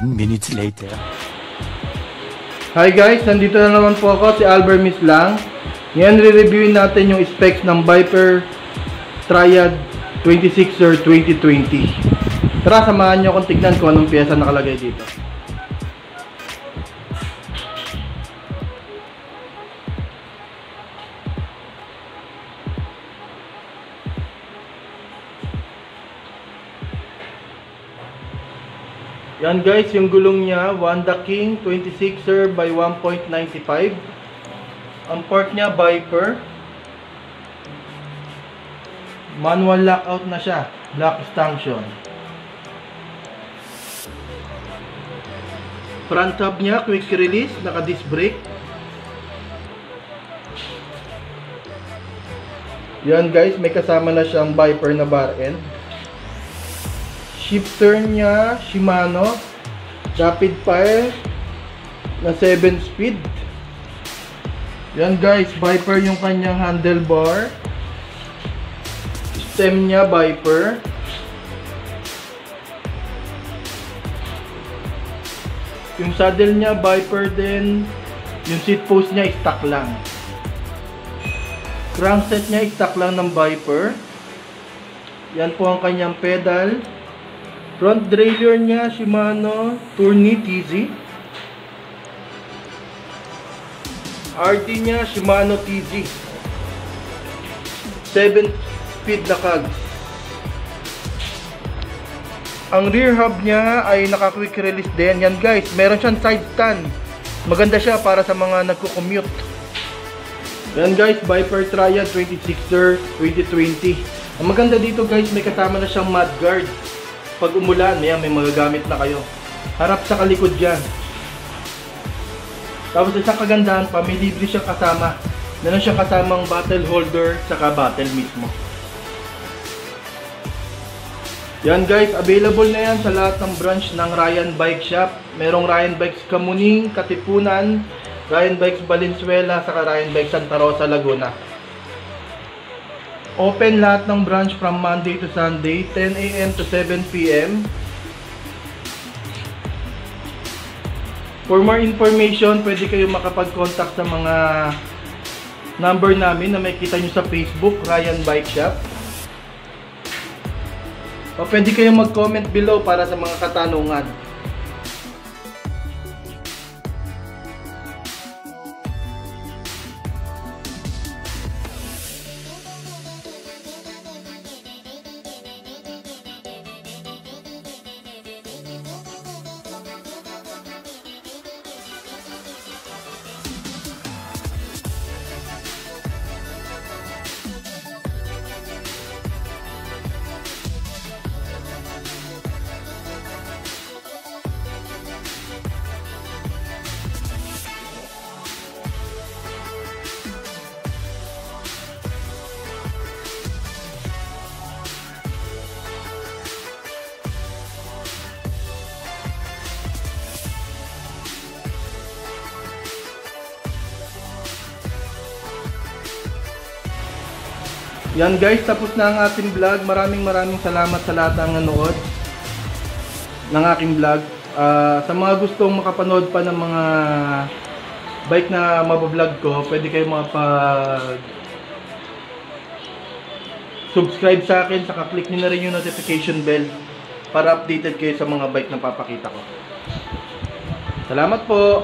15 minutes later. Hi guys, nandito na naman po ako, si Albert Miss lang. Ngayon, re-reviewin natin yung specs ng Viper Triad 26er 2020. Tara, samahan nyo akong tignan kung anong pyesa nakalagay dito. Yan guys, yung gulong niya, Wanda King 26er by 1.95. Ang port niya, Viper. Manual lockout na siya. Lock extension. Front hub niya, quick release, naka disc brake. Yan guys, may kasama na siyang Viper na bar end. Shifter niya, Shimano. Rapid fire na 7 speed. Yan guys, Viper yung kanyang handlebar. Stem niya, Viper. Yung saddle niya, Viper din. Yung seat post niya, stock lang. Crankset niya, stock lang ng Viper. Yan po ang kanyang pedal. Front derailleur niya, Shimano Tourney TZ. RD niya, Shimano TZ. 7 speed na kag. Ang rear hub niya ay naka-quick release din. Yan guys, meron siyang side stand. Maganda siya para sa mga nagko-commute. Yan guys, Viper Triad 26er 2020. Ang maganda dito guys, may kasama na siyang mud guard pag umulan, yan, may magagamit na kayo. Harap sa kalikod dyan. Tapos isang kagandahan pa, may libre siyang kasama. Meron siyang kasamang bottle holder saka bottle mismo. Yan guys, available na yan sa lahat ng branch ng Ryan Bike Shop. Merong Ryan Bikes Kamuning, Katipunan, Ryan Bikes Valenzuela, saka Ryan Bikes Santa Rosa, Laguna. Open lahat ng branch from Monday to Sunday, 10 a.m. to 7 p.m. For more information, pwede kayo makapag-contact sa mga number namin na makikita nyo sa Facebook, Ryan Bike Shop. O pwede kayo mag-comment below para sa mga katanungan. Yan guys, tapos na ang ating vlog. Maraming maraming salamat sa lahat ng nanood ng aking vlog. Uh, sa mga gustong makapanood pa ng mga bike na mabablog ko, pwede kayo makapag subscribe sa akin, saka click nyo na rin yung notification bell para updated kayo sa mga bike na papakita ko. Salamat po!